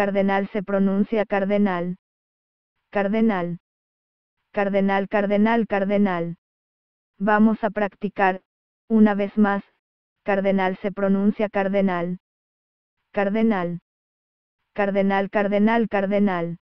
Cardenal se pronuncia cardenal. Cardenal. Cardenal, cardenal, cardenal. Vamos a practicar, una vez más, cardenal se pronuncia cardenal. Cardenal. Cardenal, cardenal, cardenal.